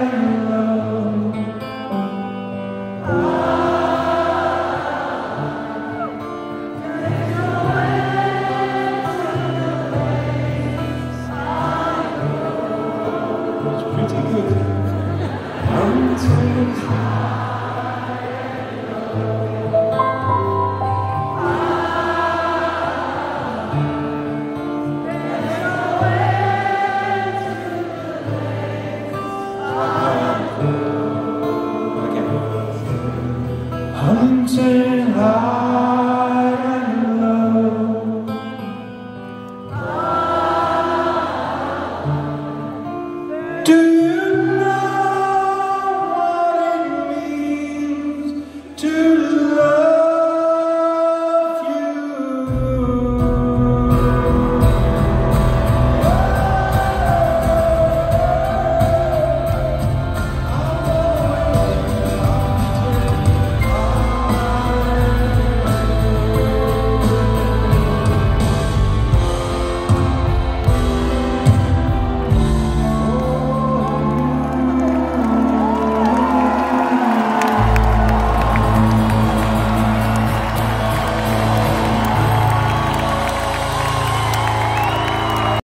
i Thank you. until I.